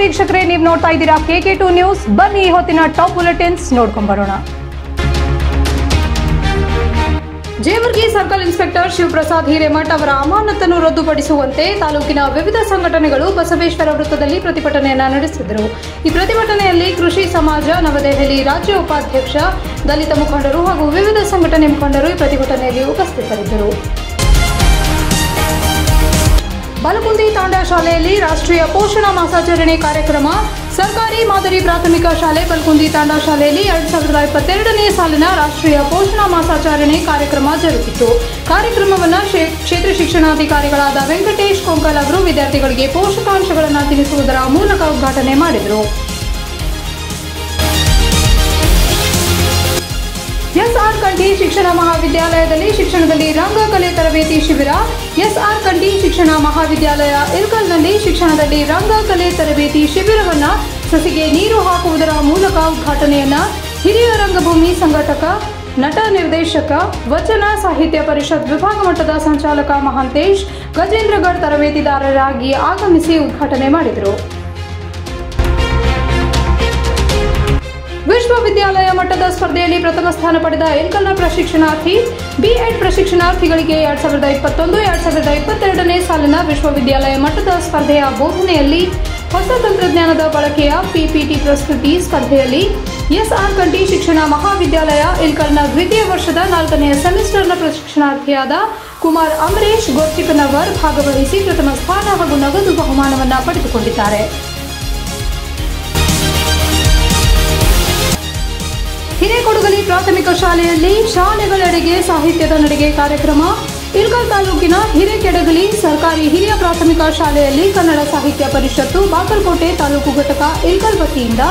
ವೀಕ್ಷಕರೇ, ನೀವು ನೋಡ್ತಾ ಇದ್ದೀರಾ ಕೆ ಟು ನ್ಯೂಸ್ ಬನ್ನಿ ಈ ಹೊತ್ತಿನ ಟಾಪ್ ಬುಲೆಟಿನ್ಸ್ ನೋಡ್ಕೊಂಡ್ ಬರೋಣ ಜೇವರ್ಗಿ ಸರ್ಕಲ್ ಇನ್ಸ್ಪೆಕ್ಟರ್ ಶಿವಪ್ರಸಾದ್ ಹಿರೇಮಠ್ ಅವರ ಅಮಾನತನ್ನು ರದ್ದುಪಡಿಸುವಂತೆ ತಾಲೂಕಿನ ವಿವಿಧ ಸಂಘಟನೆಗಳು ಬಸವೇಶ್ವರ ವೃತ್ತದಲ್ಲಿ ಪ್ರತಿಭಟನೆಯನ್ನು ನಡೆಸಿದರು. ಈ ಪ್ರತಿಭಟನೆಯಲ್ಲಿ ಕೃಷಿ ಸಮಾಜ, ನವದೆಹಲಿ ರಾಜ್ಯ ಉಪಾಧ್ಯಕ್ಷ, ದಲಿತ ಮುಖಂಡರು ಹಾಗೂ ವಿವಿಧ ಸಂಘಟನೆ ಮುಖಂಡರು ಈ ಪ್ರತಿಭಟನೆಯಲ್ಲಿ ಉಪಸ್ಥಿತರಿದ್ದರು. ಬಲಕುಂದಿ ತಾಂಡಾ ಶಾಲೆಯಲ್ಲಿ ರಾಷ್ಟ್ರೀಯ ಪೋಷಣಾ ಮಾಸಾಚರಣೆ ಕಾರ್ಯಕ್ರಮ, ಸರ್ಕಾರಿ ಮಾದರಿ ಪ್ರಾಥಮಿಕ ಶಾಲೆ ಬಲಕುಂದಿ ತಾಂಡಾ ಶಾಲೆಯಲ್ಲಿ ಎರಡ್ ಸಾವಿರದ ಇಪ್ಪತ್ತೆರಡನೇ ಸಾಲಿನ ರಾಷ್ಟ್ರೀಯ ಪೋಷಣಾ ಮಾಸಾಚರಣೆ ಕಾರ್ಯಕ್ರಮ ಜರುಗಿತು. ಕಾರ್ಯಕ್ರಮವನ್ನು ಕ್ಷೇತ್ರ ಶಿಕ್ಷಣಾಧಿಕಾರಿಗಳಾದ ವೆಂಕಟೇಶ್ ಕೊಂಕಲ್ ಅವರು ವಿದ್ಯಾರ್ಥಿಗಳಿಗೆ ಪೋಷಕಾಂಶಗಳನ್ನು ತಿಳಿಸುವುದರ ಮೂಲಕ ಉದ್ಘಾಟನೆ ಮಾಡಿದರು. ಎಸ್ಆರ್ ಕಂಠಿ ಶಿಕ್ಷಣ ಮಹಾವಿದ್ಯಾಲಯದಲ್ಲಿ ಶಿಕ್ಷಣದಲ್ಲಿ ರಂಗಕಲೆ ತರಬೇತಿ ಶಿಬಿರ, ಎಸ್ಆರ್ ಕಂಠಿ ಶಿಕ್ಷಣ ಮಹಾವಿದ್ಯಾಲಯ ಇರ್ಕಲ್ನಲ್ಲಿ ಶಿಕ್ಷಣದಲ್ಲಿ ರಂಗಕಲೆ ತರಬೇತಿ ಶಿಬಿರವನ್ನ ಸಸಿಗೆ ನೀರು ಹಾಕುವುದರ ಮೂಲಕ ಉದ್ಘಾಟನೆಯನ್ನ ಹಿರಿಯ ರಂಗಭೂಮಿ ಸಂಘಟಕ, ನಟ ನಿರ್ದೇಶಕ, ವಚನ ಸಾಹಿತ್ಯ ಪರಿಷತ್ ವಿಭಾಗ ಮಟ್ಟದ ಸಂಚಾಲಕ ಮಹಾಂತೇಶ್, ಗಜೇಂದ್ರಗಢ ತರಬೇತಿದಾರರಾಗಿ ಆಗಮಿಸಿ ಉದ್ಘಾಟನೆ ಮಾಡಿದರು. ವಿಶ್ವವಿದ್ಯಾಲಯ ಮಟ್ಟದ ಸ್ಪರ್ಧೆಯಲ್ಲಿ ಪ್ರಥಮ ಸ್ಥಾನ ಪಡೆದ ಎಲ್ಕಲ್ನ ಪ್ರಶಿಕ್ಷಣಾರ್ಥಿ ಬಿಎಡ್ ಪ್ರಶಿಕ್ಷಣಾರ್ಥಿಗಳಿಗೆ ಎರಡ್ ಸಾವಿರದ ಇಪ್ಪತ್ತೊಂದು, ಎರಡ್ ಸಾವಿರದ ಇಪ್ಪತ್ತೆರಡನೇ ಸಾಲಿನ ವಿಶ್ವವಿದ್ಯಾಲಯ ಮಟ್ಟದ ಸ್ಪರ್ಧೆಯ ಬೋಧನೆಯಲ್ಲಿ ಹೊಸ ತಂತ್ರಜ್ಞಾನದ ಬಳಕೆಯ ಪಿಪಿಟಿ ಪ್ರಸ್ತುತಿ ಸ್ಪರ್ಧೆಯಲ್ಲಿ ಎಸ್ಆರ್ ಕಂಠಿ ಶಿಕ್ಷಣ ಮಹಾವಿದ್ಯಾಲಯ ಇಲ್ಕಲ್ನ ದ್ವಿತೀಯ ವರ್ಷದ ನಾಲ್ಕನೆಯ ಸೆಮಿಸ್ಟರ್ನ ಪ್ರಶಿಕ್ಷಣಾರ್ಥಿಯಾದ ಕುಮಾರ್ ಅಮರೇಶ್ ಗೋರ್ಚಿಕನವರ್ ಭಾಗವಹಿಸಿ ಪ್ರಥಮ ಸ್ಥಾನ ಹಾಗೂ ನಗದು ಬಹುಮಾನವನ್ನು ಪಡೆದುಕೊಂಡಿದ್ದಾರೆ. ಪ್ರಾಥಮಿಕ ಶಾಲೆಯಲ್ಲಿ ಶಾಲೆಗಳೆಡೆಗೆ ಸಾಹಿತ್ಯದ ನಡಿಗೆ ಕಾರ್ಯಕ್ರಮ. ಇಲ್ಕಲ್ ತಾಲೂಕಿನ ಹಿರೇಕೆಡಗಲಿ ಸರ್ಕಾರಿ ಹಿರಿಯ ಪ್ರಾಥಮಿಕ ಶಾಲೆಯಲ್ಲಿ ಕನ್ನಡ ಸಾಹಿತ್ಯ ಪರಿಷತ್ತು ಬಾಗಲಕೋಟೆ ತಾಲೂಕು ಘಟಕ ಇಲ್ಕಲ್ ವತಿಯಿಂದ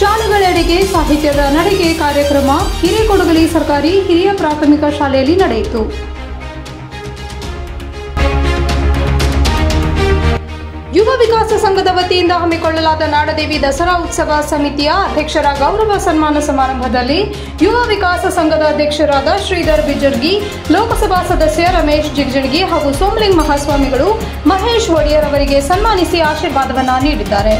ಶಾಲೆಗಳೆಡೆಗೆ ಸಾಹಿತ್ಯದ ನಡಿಗೆ ಕಾರ್ಯಕ್ರಮ ಹಿರೇಕೊಡಗಲಿ ಸರ್ಕಾರಿ ಹಿರಿಯ ಪ್ರಾಥಮಿಕ ಶಾಲೆಯಲ್ಲಿ ನಡೆಯಿತು. ಯುವ ವಿಕಾಸ ಸಂಘದ ವತಿಯಿಂದ ಹಮ್ಮಿಕೊಳ್ಳಲಾದ ನಾಡದೇವಿ ದಸರಾ ಉತ್ಸವ ಸಮಿತಿಯ ಅಧ್ಯಕ್ಷರ ಗೌರವ ಸನ್ಮಾನ ಸಮಾರಂಭದಲ್ಲಿ ಯುವ ವಿಕಾಸ ಸಂಘದ ಅಧ್ಯಕ್ಷರಾದ ಶ್ರೀಧರ್ ಬಿಜರ್ಗಿ, ಲೋಕಸಭಾ ಸದಸ್ಯ ರಮೇಶ್ ಜಿಗಜಿಣಗಿ ಹಾಗೂ ಸೋಮಲಿಂಗ್ ಮಹಾಸ್ವಾಮಿಗಳು ಮಹೇಶ್ ಒಡೆಯರ್ ಅವರಿಗೆ ಸನ್ಮಾನಿಸಿ ಆಶೀರ್ವಾದವನ್ನು ನೀಡಿದ್ದಾರೆ.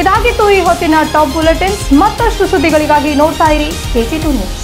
ಇದಾಗಿತ್ತು ಈ ಹೊತ್ತಿನ ಟಾಪ್ ಬುಲೆಟಿನ್ಸ್. ಮತ್ತಷ್ಟು ಸುದ್ದಿಗಳಿಗಾಗಿ ನೋಡ್ತಾ ಇರಿ ನ್ಯೂಸ್.